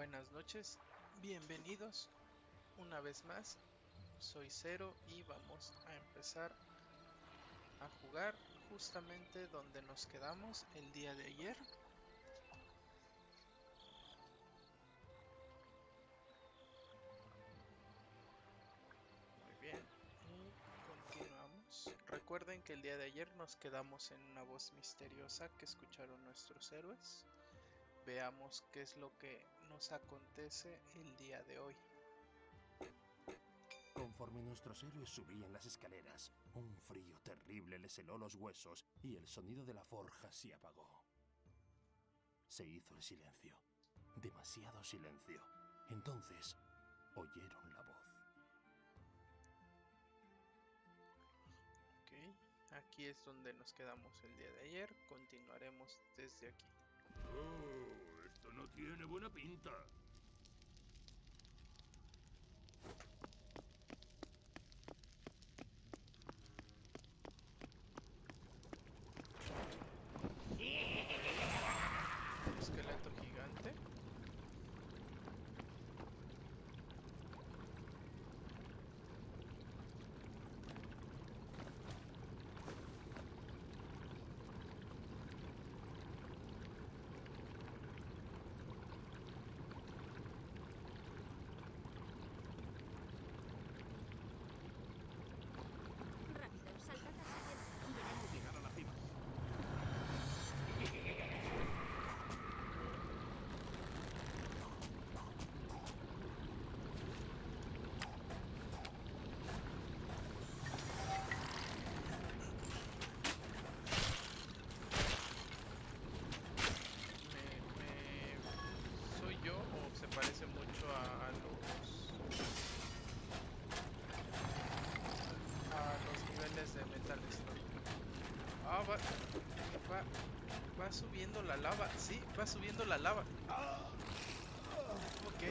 Buenas noches, bienvenidos una vez más. Soy Cero y vamos a empezar a jugar justamente donde nos quedamos el día de ayer. Muy bien, y continuamos. Recuerden que el día de ayer nos quedamos en una voz misteriosa que escucharon nuestros héroes. Veamos qué es lo que nos acontece el día de hoy. Conforme nuestros héroes subían las escaleras, un frío terrible les heló los huesos y el sonido de la forja se apagó. Se hizo el silencio. Demasiado silencio. Entonces, oyeron la voz. Ok, aquí es donde nos quedamos el día de ayer. Continuaremos desde aquí. Oh, esto no tiene buena pinta. Esqueleto gigante. Rápido, saltad al siguiente. Debemos llegar a la cima. Me, me- ¿Soy yo o se parece mucho a, a los... a los niveles de Metal Slug? Ah, va, va, va subiendo la lava, sí, va subiendo la lava. Ok.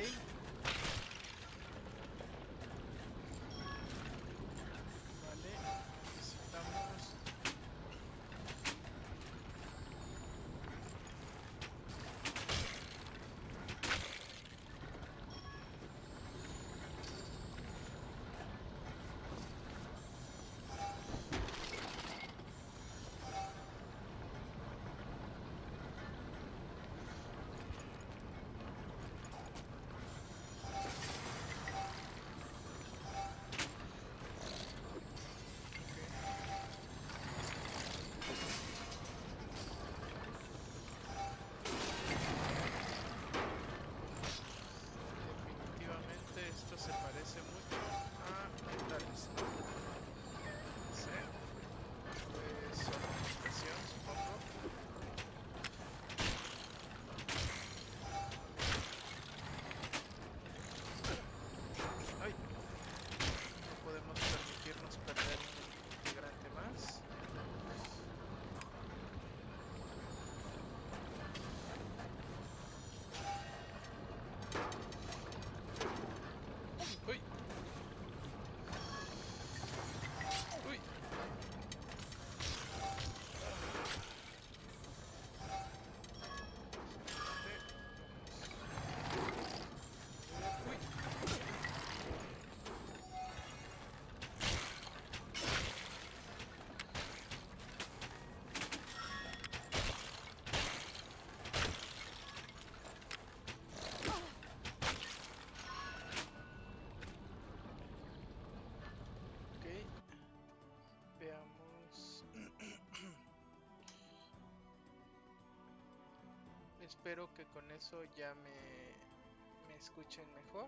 Espero que con eso ya me, me escuchen mejor.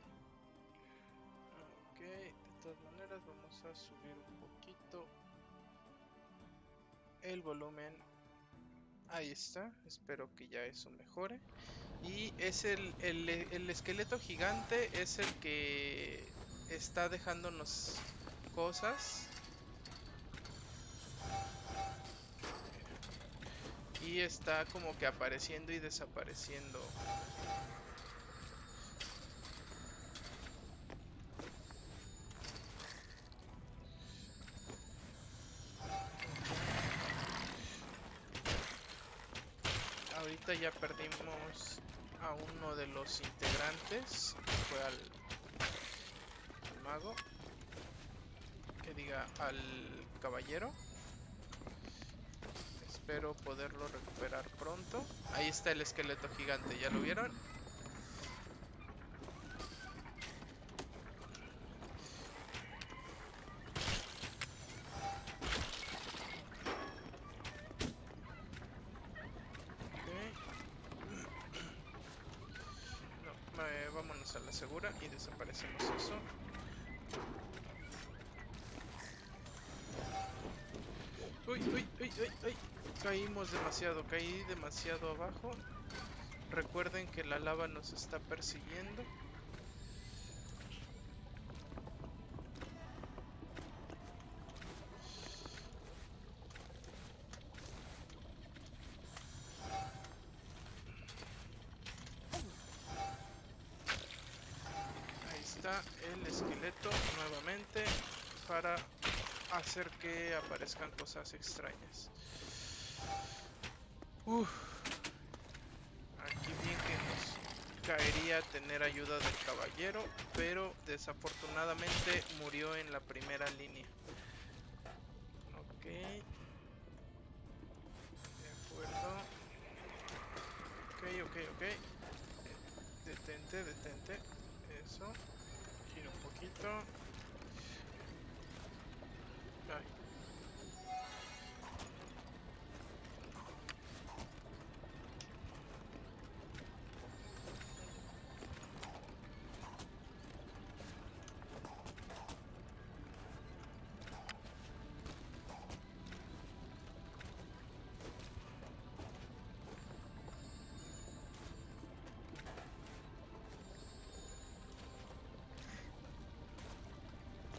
Ok, de todas maneras vamos a subir un poquito el volumen. Ahí está, espero que ya eso mejore. Y es el, el, el esqueleto gigante, es el que está dejándonos cosas. Y está como que apareciendo y desapareciendo. ahorita ya perdimos a uno de los integrantes, fue al, al mago, que diga al caballero. Espero poderlo recuperar pronto. Ahí está el esqueleto gigante, ¿ya lo vieron? No, eh, vámonos a la segura y desaparecemos eso. Uy, uy, uy, uy, uy. Caímos demasiado, caí demasiado abajo. Recuerden que la lava nos está persiguiendo. Ahí está el esqueleto nuevamente para hacer que aparezcan cosas extrañas. Aquí bien que nos caería tener ayuda del caballero, pero desafortunadamente murió en la primera línea. Ok. De acuerdo. Ok, ok, ok. Detente, detente. Eso. Gira un poquito.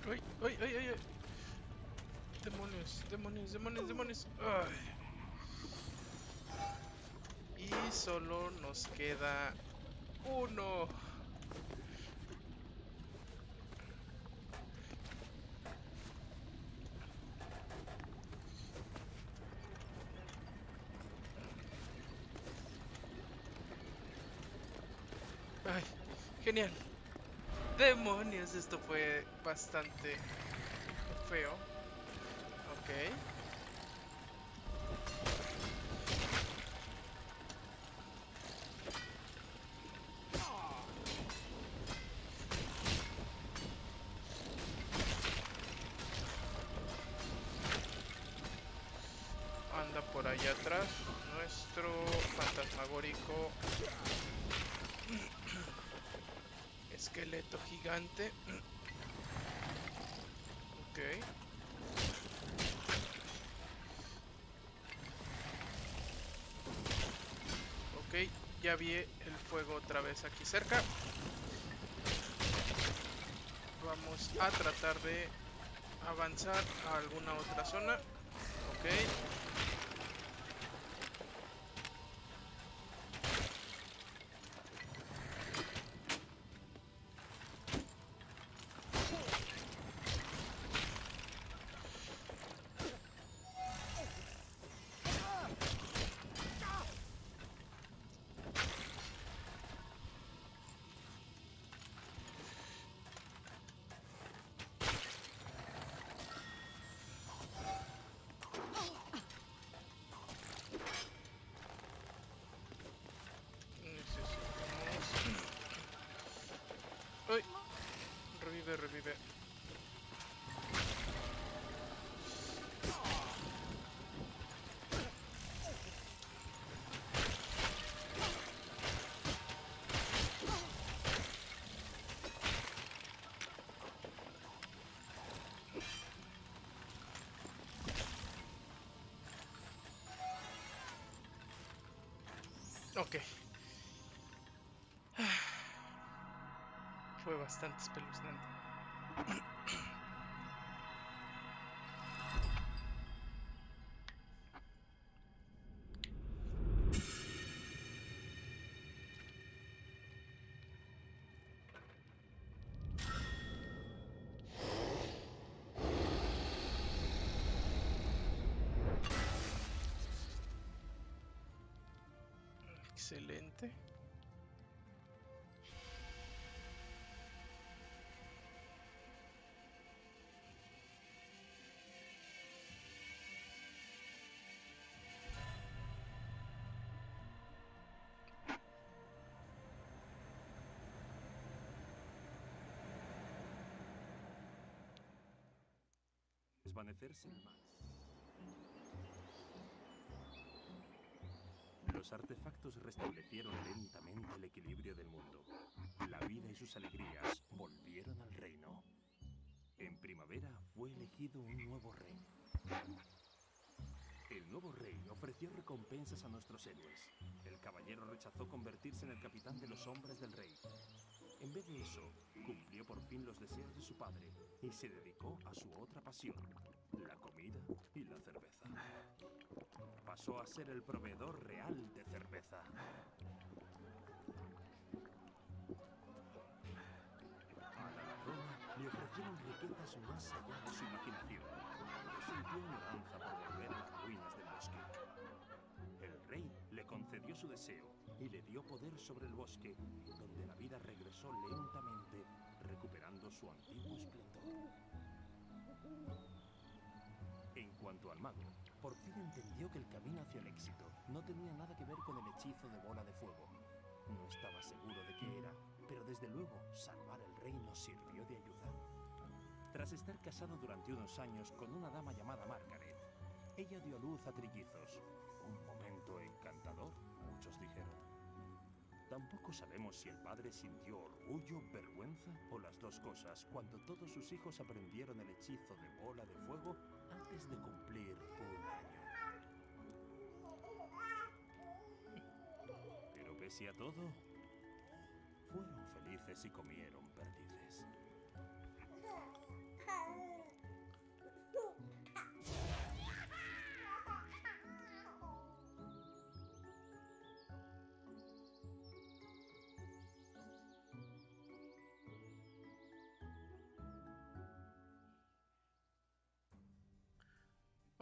¡Uy, uy, uy, uy! uy. Demonios, demonios, demonios, demonios. Ay. Y solo nos queda uno. Ay, genial. Demonios, esto fue bastante feo. Ok. Anda por allá atrás nuestro fantasmagórico esqueleto gigante. Ok. Ok, ya vi el fuego otra vez aquí cerca. Vamos a tratar de avanzar a alguna otra zona. Ok. Revive, revive. Fue bastante espeluznante. Excelente. Desvanecerse. Los artefactos restablecieron lentamente el equilibrio del mundo. La vida y sus alegrías volvieron al reino. En primavera fue elegido un nuevo rey. El nuevo rey ofreció recompensas a nuestros héroes. El caballero rechazó convertirse en el capitán de los hombres del rey. En vez de eso, cumplió por fin los deseos de su padre y se dedicó a su otra pasión, la comida y la cerveza. Pasó a ser el proveedor real de cerveza. A la ladrona le ofrecieron riquezas más allá de su imaginación. Sintió añoranza por volver a las ruinas del bosque. El rey le concedió su deseo y le dio poder sobre el bosque, donde la vida regresó lentamente, recuperando su antiguo esplendor. En cuanto al mago, por fin entendió que el camino hacia el éxito no tenía nada que ver con el hechizo de bola de fuego. No estaba seguro de qué era, pero desde luego salvar el reino sirvió de ayuda. Tras estar casado durante unos años con una dama llamada Margaret, ella dio a luz a trillizos. Tampoco sabemos si el padre sintió orgullo, vergüenza o las dos cosas cuando todos sus hijos aprendieron el hechizo de bola de fuego antes de cumplir un año. Pero pese a todo, fueron felices y comieron perdices.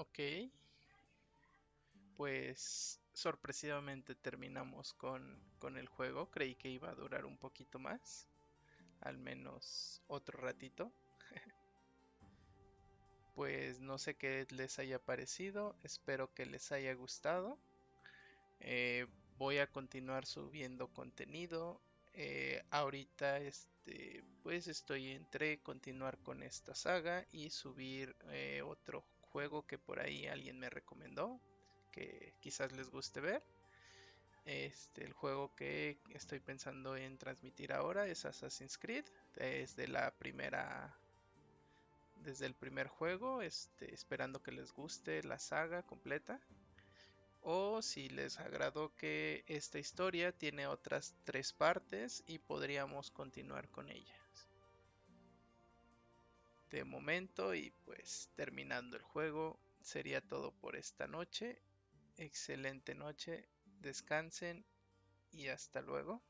Ok. Pues sorpresivamente terminamos con, con el juego. Creí que iba a durar un poquito más. Al menos otro ratito. pues no sé qué les haya parecido. Espero que les haya gustado. Eh, voy a continuar subiendo contenido. Eh, ahorita este pues estoy entre continuar con esta saga y subir eh, otro juego que por ahí alguien me recomendó que quizás les guste ver. Este el juego que estoy pensando en transmitir ahora es Assassin's Creed. Desde la primera desde el primer juego este esperando que les guste la saga completa. O si les agradó que esta historia tiene otras tres partes y podríamos continuar con ellas. De momento y pues terminando el juego sería todo por esta noche. Excelente noche, descansen y hasta luego.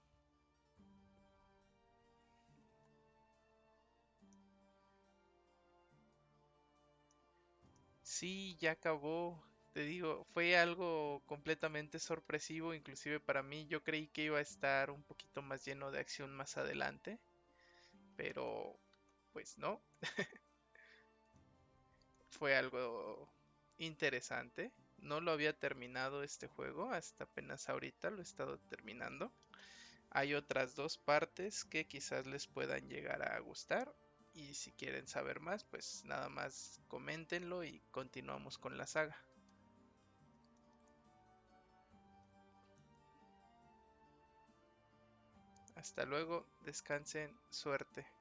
Sí, ya acabó te digo, fue algo completamente sorpresivo, inclusive para mí. Yo creí que iba a estar un poquito más lleno de acción más adelante, pero pues no. fue algo interesante. No lo había terminado este juego, hasta apenas ahorita lo he estado terminando. Hay otras dos partes que quizás les puedan llegar a gustar. Y si quieren saber más, pues nada más coméntenlo y continuamos con la saga. Hasta luego, descansen, suerte.